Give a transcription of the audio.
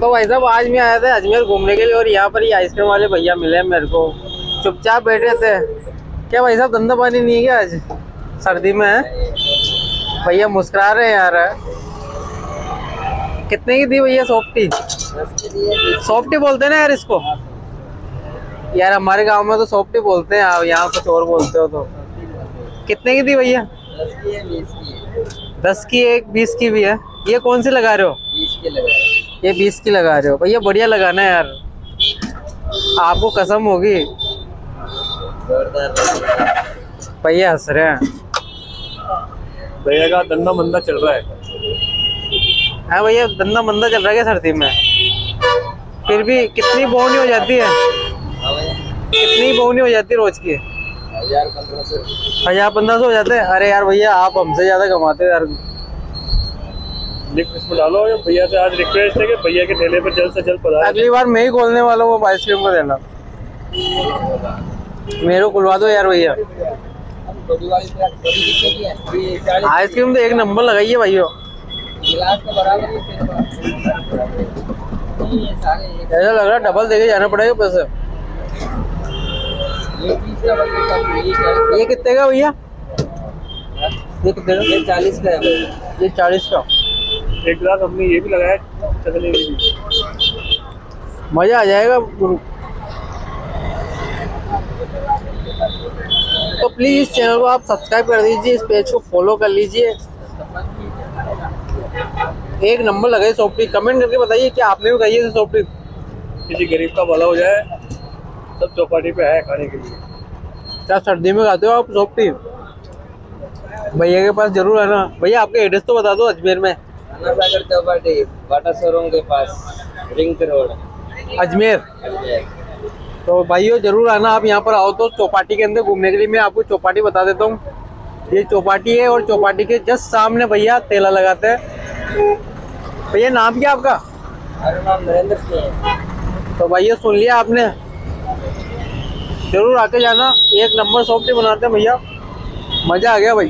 तो भाई साहब, आज मैं आया था अजमेर घूमने के लिए और यहाँ पर ही आइसक्रीम वाले भैया मिले मेरे को। चुपचाप बैठे थे। क्या भाई साहब धंधा पानी नहीं है आज? सर्दी में है। भैया मुस्कुरा रहे हैं यार। कितने की दी भैया सॉफ्टी सॉफ्टी बोलते हैं ना यार इसको। यार हमारे गाँव में तो सॉफ्टी बोलते हैं, आप यहाँ कुछ और बोलते हो तो। कितने की दी भैया? दस की एक, बीस की भी है। ये कौन सी लगा रहे हो? ये बीस की लगा रहे हो। भैया बढ़िया लगाना है यार। आपको कसम होगी। भैया हंस रहे हैं। भैया का धंधा मंदा चल रहा है। हाँ भैया धंधा मंदा चल रहा है क्या सर्दी में? फिर भी कितनी बोनी हो जाती है? कितनी बोनी हो जाती है रोज की? हज़ार पंद्रह सौ। हो जाते हैं। अरे यार भैया आप हमसे ज़्यादा कमाते हो यार। इसमें डालो भैया से आज रिक्वेस्ट है कि भैया के ठेले पर जल्द से जल्द पधारे अगली बार मैं ही खोलने वाला हूँ वो आइसक्रीम को देना। मेरे को खुलवा दो यार भैया। आइसक्रीम तो एक नंबर लगाइए भैया ऐसा लग रहा डबल देके जाना पड़ेगा पैसे। ये कितने का भैया? ये कितने का? ये चालीस का है। ये चालीस का। एक गिलास हमने ये भी लगाया चकले भी। मज़ा आ जाएगा गुरु। तो प्लीज़ इस चैनल को आप सब्सक्राइब कर दीजिए इस पेज को फॉलो कर लीजिए। एक नंबर लगाइए सॉफ्टी कमेंट करके बताइए कि आपने भी खाई है सॉफ्टी किसी गरीब का भला हो जाए सब चौपाटी पे है खाने के लिए। क्या सर्दी में खाते हो आप सॉफ्टी भैया के पास ज़रूर आना। भैया आपका एड्रेस तो बता दो अजमेर में। सागर चौपाटी बाटा शोरूम के पास रिंग रोड अजमेर? तो भाइयों ज़रूर आना आप यहाँ पर आओ तो चौपाटी के अंदर घूमने के लिए मैं आपको चौपाटी बता देता हूँ। ये चौपाटी है और चौपाटी के जस्ट सामने भैया तेला लगाते हैं। भैया नाम क्या आपका? मेरा नाम नरेंद्र सिंह तो भैया सुन लिया आपने। ज़रूर आके जाना एक नंबर सॉफ्टी बनाते हैं भैया। मज़ा आ गया भाई।